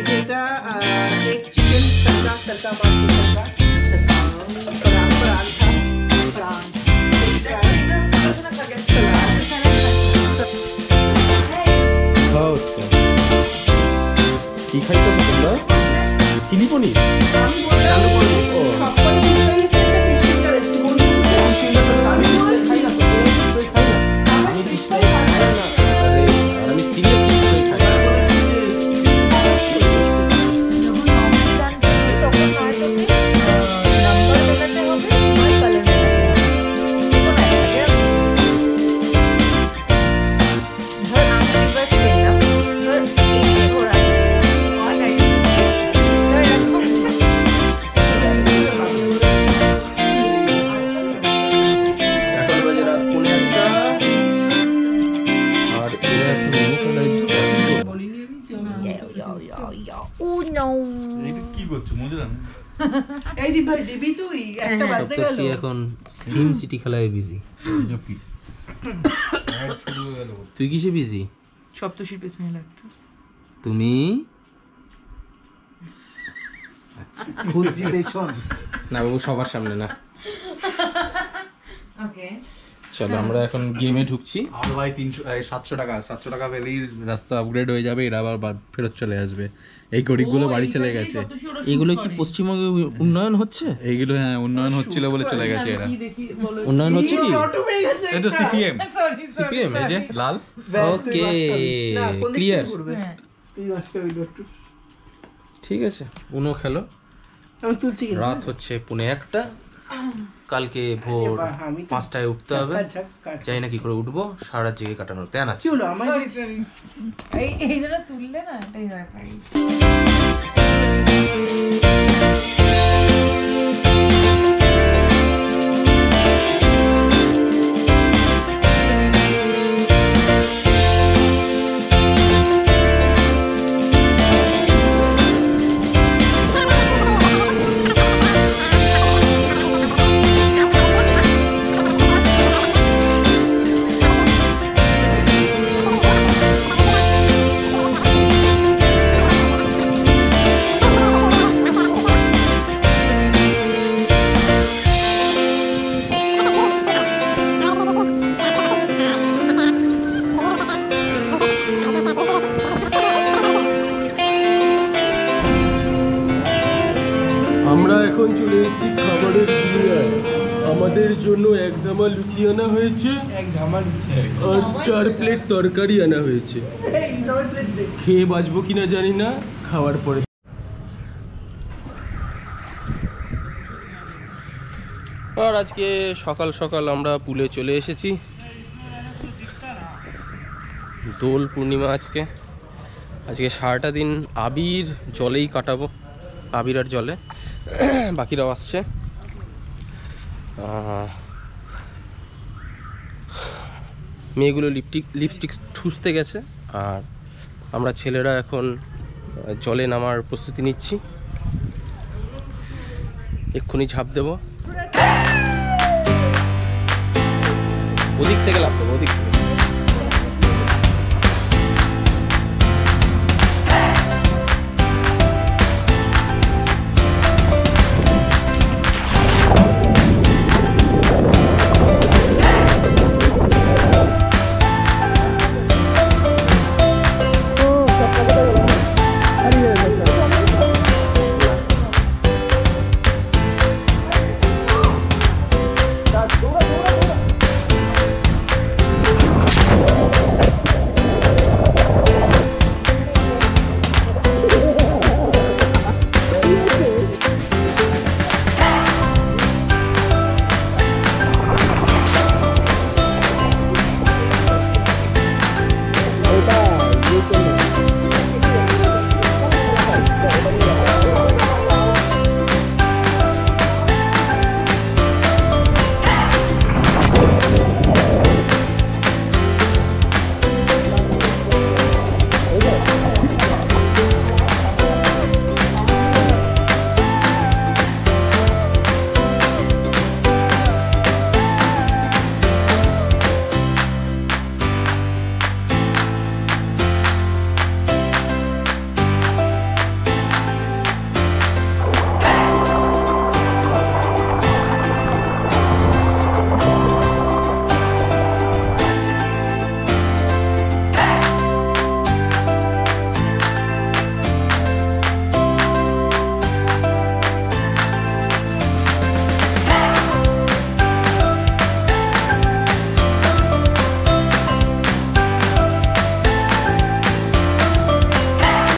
이제 일단 치킨 쌀가 쌀가 맛 이 칼국수 몰라? 지리보니. 지리보니. মোটামুটি ব্যস্ত। কি করছ বুঝলাম এই দি ভাই দিবি তুই একটা বাজে গেল সপ্তর্ষি এখন সিম সিটি খেলায় বিজি তুই কিসে বিজি সপ্তশীর পেছনে লাগতো তুমি? খুঁজছি পেছন। না বাবু সবার সামনে না। ওকে চলো আমরা এখন গেমে ঢুকছি। আর ভাই তিনশো সাতশো টাকা সাতশো টাকা পেলেই রাস্তা আপগ্রেড হয়ে যাবে এরা আবার ফেরত চলে আসবে। এই গরিবগুলো বাড়ি চলে গেছে। এগুলো কি পশ্চিমবঙ্গে উন্নয়ন হচ্ছে? এইগুলো হ্যাঁ উন্নয়ন হচ্ছিল বলে চলে গেছে এরা। উন্নয়ন হচ্ছে কি? এই তো সিপিএম সরি সিপিএম এই যে। লাল? ওকে না ক্লিয়ার ঠিক আছে উনো খেলো। আমি তুলছি রাত হচ্ছে পুনে একটা। কালকে ভোর পাঁচটায় উঠতে হবে। জানি না কি করে উঠবো সারা জেগে কাটানোর প্ল্যান আছে। এই তুললে না এটাই এখন চলে এসেছি খাবারের দুনিয়ায়। আমাদের জন্য এক ধামা লুচি আনা হয়েছে। আর চার প্লেট তরকারি আনা হয়েছে। খেয়ে বাঁচবো কিনা জানি না খাওয়ার পরে। আর আজকে সকাল সকাল আমরা পুলে চলে এসেছি। দোল পূর্ণিমা আজকে। আজকে সারাটা দিন আবির জলেই কাটাবো। আবির আর জলে। বাকিরাও আসছে। মেয়েগুলো লিপটিক লিপস্টিক ঠুসতে গেছে, আর আমরা ছেলেরা এখন জলে নামার প্রস্তুতি নিচ্ছি। এক্ষুনি ঝাঁপ দেবো। ওদিক থেকে লাভ দেবো, ওদিক থেকে।